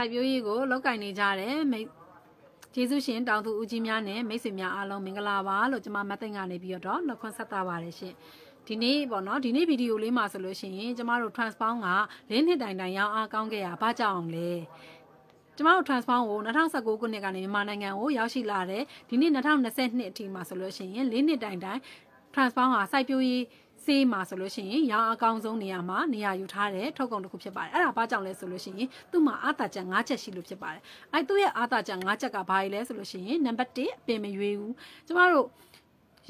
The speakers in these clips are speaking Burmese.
စိုက်ပျိုးရေးကိုလောက်ကင်နေကြတဲ့မိတ်ကျေးဇူးရှင်တောင်သူဦးကြီးများနဲ့မိတ်ဆွေများအားလုံးမင်္ဂလာပါလို့ကျွန်မမသိန်းကနေပြီးတော့နှုတ်ခွန်းဆက်တာပါတယ်ရှင်ဒီနေ့ပေါ့နော်ဒီနေ့ဗီဒီယိုလေးမှာဆိုလို့ရှိရင်ကျမတို့ transpound က၄နှစ်တိုင်တိုင်ရောင်းအားကောင်းခဲ့ရဘာကြောင့်လဲကျမတို့ transpound ကို2019ခုနှစ်ကနေမြန်မာနိုင်ငံကိုရောက်ရှိလာတဲ့ဒီနေ့2022အထိမှာဆိုလို့ရှိရင်၄နှစ်တိုင်တိုင် transpound ဟာစိုက်ပျိုးရေး စေးမှာဆိုလို့ရှိရင်ရောင်းအကောင်းဆုံးနေရာမှာနေရာယူထားတဲ့ထုတ်ကုန်တစ်ခုဖြစ်ပါတယ်အဲ့ဒါဘာကြောင့်လဲဆိုလို့ရှိရင်သူ့မှာအာသာချက်၅ချက်ရှိလို့ဖြစ်ပါတယ်အဲ့သူ့ရဲ့အာသာချက်၅ချက်ကဘာလဲဆိုလို့ရှိရင်နံပါတ်1အပင်မရွေးဘူးကျမတို့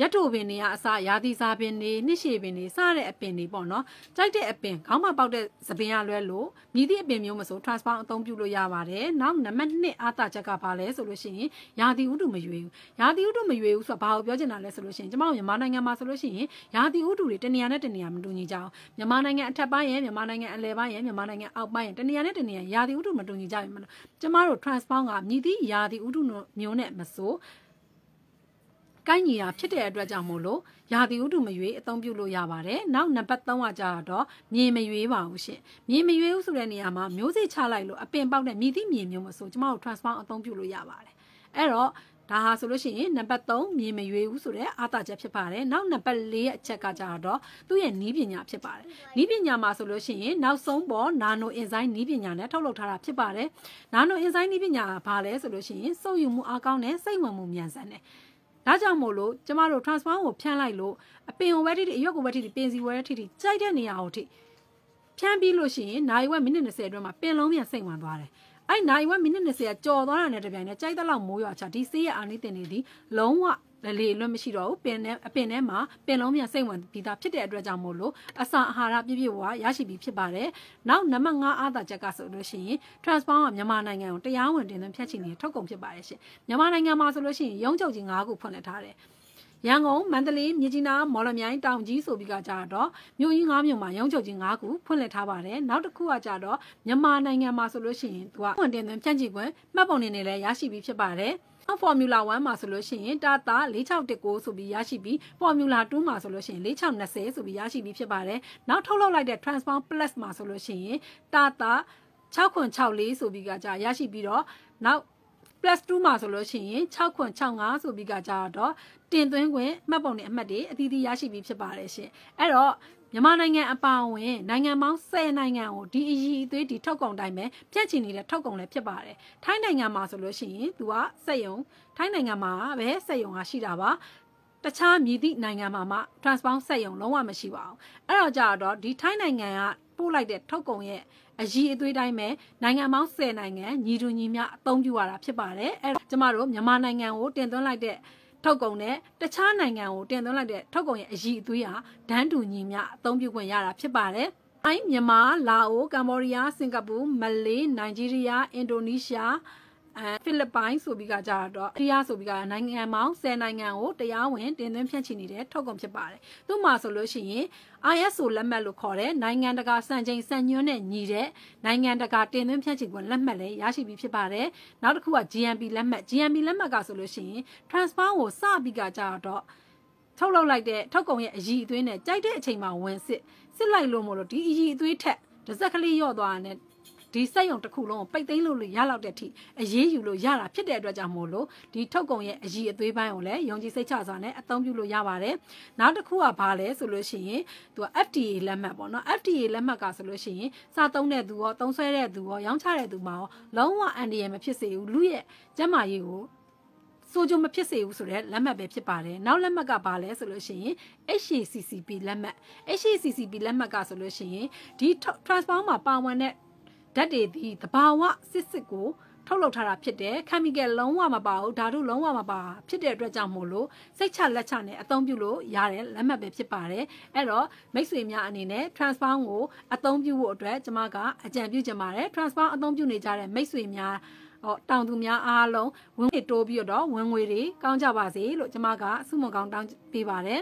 ရက်တိုပင်တွေကအစရာသီစားပင်တွေနှစ်ရှည်ပင်တွေစတဲ့အပင်တွေပေါ့နော်ကြိုက်တဲ့အပင်ခေါင်းမပေါက်တဲ့သပင်ရလွဲလို့မြည်သည့်အပင်မျိုးမဆို transfer အသုံးပြုလို့ရပါတယ်နောက်နံပါတ်2အားတာချက်ကဘာလဲဆိုလို့ရှိရင်ရာသီဥတုမရွေးဘူးရာသီဥတုမရွေးဘူးဆိုတာဘာကိုပြောချင်တာလဲဆိုလို့ရှိရင်ကျမတို့မြန်မာနိုင်ငံမှာဆိုလို့ရှိရင်ရာသီဥတုတွေတနေရာနဲ့တနေရာမတူညီကြအောင်မြန်မာနိုင်ငံအထက်ပိုင်းရဲ့မြန်မာနိုင်ငံအလယ်ပိုင်းရဲ့မြန်မာနိုင်ငံအောက်ပိုင်းရဲ့တနေရာနဲ့တနေရာရာသီဥတုမတူညီကြဘူးမလို့ကျမတို့ transfer ကမြည်သည့်ရာသီဥတုမျိုးနဲ့မဆို ကိုင်းညီတာဖြစ်တဲ့အတွက်ကြောင့်မို့လို့ရာသီဥတုမရွေးအသုံးပြုလို့ရပါတယ်။နောက်နံပါတ်3ကကြတော့မြေမရွေးပါဘူးရှင်။မြေမရွေးဘူးဆိုတဲ့နေရာမှာမျိုးစေ့ချလိုက်လို့အပင်ပေါက်တဲ့မြည်သည့်မြေမျိုးမဆိုကျမတို့ transfer အသုံးပြုလို့ရပါတယ်။အဲ့တော့ဒါဟာဆိုလို့ရှိရင်နံပါတ်3မြေမရွေးဘူးဆိုတဲ့အာသာချက်ဖြစ်ပါတယ်။နောက်နံပါတ်4ရဲ့အချက်ကကြတော့သူ့ရဲ့နီးပညာဖြစ်ပါတယ်။နီးပညာမှာဆိုလို့ရှိရင်နောက်ဆုံးပေါ်နာနိုအင်ဇိုင်းနီးပညာနဲ့ထုတ်လုပ်ထားတာဖြစ်ပါတယ်။နာနိုအင်ဇိုင်းနီးပညာကဘာလဲဆိုလို့ရှိရင်စုပ်ယူမှုအကောင်းနဲ့စိတ်ဝင်မှုမြန်ဆန်တယ်။ ဒါကြောင့်မို့လို့ကျမတို့ transform ကိုဖြန်းလိုက်လို့အပင်ဝဲတိတိအရွက်ကိုဝဲတိတိပင်စီဝဲတိတိကြိုက်တဲ့နေရာကိုထိဖြန်းပြီးလို့ရှိရင်နိုင်ဝက်မိနစ်20အတွင်းမှာပင်လုံးပြန်စိတ်ဝင်သွားတယ်အဲ့နိုင်ဝက်မိနစ်20ကကြော်သွားတာနဲ့တပြိုင်နက်ကြိုက်တဲ့လောက်မိုးရွာချဒီဆေးရအာနိတင်နေသည်လုံးဝ လလေလွတ်မရှိတော့ဘူးပင်နဲ့အပင်ထဲမှာပင်လုံးမြန်စိတ်ဝင်ပြီးသားဖြစ်တဲ့အတွက်ကြောင့်မို့လို့အစာအာဟာရပြည့်ပြည့်ဝဝရရှိပြီးဖြစ်ပါတယ်။နောက်နံပါတ်5အာသာချက်ကဆိုလို့ရှိရင် Transform ကမြန်မာနိုင်ငံကိုတရားဝင်တင်သွင်းဖြတ်ချီနေတဲ့ထုတ်ကုန်ဖြစ်ပါတယ်ရှင်။မြန်မာနိုင်ငံမှာဆိုလို့ရှိရင်ရုံးချုပ်ကြီး9ခုဖွင့်လှစ်ထားတယ်။ရန်ကုန်မန္တလေးမြကြီးနားမော်လမြိုင်တောင်ကြီးဆိုပြီးကကြတော့မြို့ကြီး၅မြို့မှာရုံးချုပ်ကြီး၅ခုဖွင့်လှစ်ထားပါတယ်နောက်တစ်ခုကကြတော့မြန်မာနိုင်ငံမှာဆိုလို့ရှိရင်သူကဖွင့်တင်သွင်းဖြန့်ချိခွင့်မှတ်ပုံနေနဲ့လည်းရရှိပြီးဖြစ်ပါတယ် နောက် Formula 1မှာဆိုလို့ရှိရင်တာတာ4619ဆိုပြီးရရှိပြီး Formula 2မှာဆိုလို့ရှိရင်4620ဆိုပြီးရရှိပြီးဖြစ်ပါတယ်။နောက်ထုတ်လုပ်လိုက်တဲ့ Transform Plus မှာဆိုလို့ရှိရင်တာတာ6964ဆိုပြီးကကြာရရှိပြီးတော့နောက် plus 2မှာဆိုလို့ရှိရင်6ခွန်65ဆိုပြီးကကြတော့တင်သွင်းခွင့်မှတ်ပုံနဲ့အမှတ်တွေအသီးသီးရရှိပြီးဖြစ်ပါတယ်ရှင်အဲ့တော့ မြန်မာနိုင်ငံအပါအဝင်နိုင်ငံပေါင်း10နိုင်ငံကိုဒီအရေးအသွေးဒီထုတ်ကုန်တိုင်းပဲပြည့်ချင်နေတဲ့ထုတ်ကုန်လည်းဖြစ်ပါတယ်ထိုင်းနိုင်ငံမှာဆိုလို့ရှိရင်သူကစက်ယုံထိုင်းနိုင်ငံမှာပဲစက်ယုံကရှိတာပါတခြားမြည်သည့်နိုင်ငံမှာမှ transbound စက်ယုံလုံးဝမရှိပါဘူးအဲ့တော့ကြတော့ဒီထိုင်းနိုင်ငံကပို့လိုက်တဲ့ထုတ်ကုန်ရဲ့အကြီးအသွေးတိုင်းပဲနိုင်ငံပေါင်း10နိုင်ငံညီတူညီမျှအသုံးပြုရတာဖြစ်ပါတယ်အဲ့တော့ကျမတို့မြန်မာနိုင်ငံကိုတင်သွင်းလိုက်တဲ့ ထုတ်ကုန်နဲ့တခြားနိုင်ငံကိုတင်သွင်းလိုက်တဲ့ထုတ်ကုန်ရဲ့အကြီးအသွေးဟာဒန်းတူညီမျှအသုံးပြုခွင့်ရတာဖြစ်ပါတယ်အိုင်းမြန်မာလာအိုကမ္ဘောဒီးယားစင်ကာပူမလေးနိုင်ဂျီးရီးယားအင်ဒိုနီးရှား အဲဖိလစ်ပိုင်ဆိုပြီးကကြတော့အိယာဆိုပြီးကနိုင်ငံပေါင်း10နိုင်ငံကိုတရားဝင်တင်သွင်းဖြန့်ချိနေတဲ့ထုတ်ကုန်ဖြစ်ပါတယ်။သူ့မှာဆိုလို့ရှိရင် ISO လက်မှတ်လို့ခေါ်တဲ့နိုင်ငံတကာစံချိန်စံညွှန်းနဲ့ညီတဲ့နိုင်ငံတကာတင်သွင်းဖြန့်ချိခွင့်လက်မှတ်လည်းရရှိပြီးဖြစ်ပါတယ်။နောက်တစ်ခုက GMP လက်မှတ် GMP လက်မှတ်ကဆိုလို့ရှိရင် transfer ကိုစပြီးကကြတော့ထုတ်လုပ်လိုက်တဲ့ထုတ်ကုန်ရဲ့အည်အသွေးနဲ့ကြိုက်တဲ့အချိန်မှာဝင်စစ်စစ်လိုက်လို့မို့လို့ဒီအည်အသွေးထက်တစ်စက်ကလေးရော့သွားတဲ့ ဒီစက်ရုံတစ်ခုလုံးကိုပိတ်သိမ်းလို့ရလောက်တဲ့အထိအရေးယူလို့ရတာဖြစ်တဲ့အတွက်ကြောင့်မို့လို့ဒီထုတ်ကုန်ရဲ့အည်အသွေးပိုင်းကိုလည်းယုံကြည်စိတ်ချစွာနဲ့အသုံးပြုလို့ရပါတယ်။နောက်တစ်ခုကဘာလဲဆိုလို့ရှိရင်သူက FDA လက်မှတ်ပေါ့နော် FDA လက်မှတ်ကဆိုလို့ရှိရင်စားသုံးတဲ့သူရောသုံးဆွဲတဲ့သူရောရောင်းချတဲ့သူမှာရောလုံးဝအန်ဒီရမဖြစ်စေဘူးလူရဲ့ကျန်းမာရေးကိုဆိုကြမဖြစ်စေဘူးဆိုတဲ့လက်မှတ်ပဲဖြစ်ပါတယ်နောက်လက်မှတ်ကဘာလဲဆိုလို့ရှိရင် HACCP လက်မှတ် HACCP လက်မှတ်ကဆိုလို့ရှိရင်ဒီ transform မှာပါဝင်တဲ့ ဓာတ်တွေဒီသဘာဝစစ်စစ်ကိုထုတ်လုပ်ထားတာဖြစ်တယ်။ chemical လုံးဝမပါဘူးဓာတုလုံးဝမပါဖြစ်တဲ့အတွက်ကြောင့်မို့လို့စိတ်ချလက်ချနဲ့အသုံးပြုလို့ရတဲ့လက်မှတ်ပဲဖြစ်ပါတယ်။အဲ့တော့မိတ်ဆွေများအနေနဲ့ transform ကိုအသုံးပြုဖို့အတွက်ကျွန်မကအကြံပြုချင်ပါတယ်။ transform အသုံးပြုနေကြတဲ့မိတ်ဆွေများဟောတောင်သူများအားလုံးဝင်ငွေတိုးပြီးတော့ဝင်ငွေတွေကောင်းကြပါစေလို့ကျွန်မကအဆုမကောင်းတောင်းပေးပါတယ်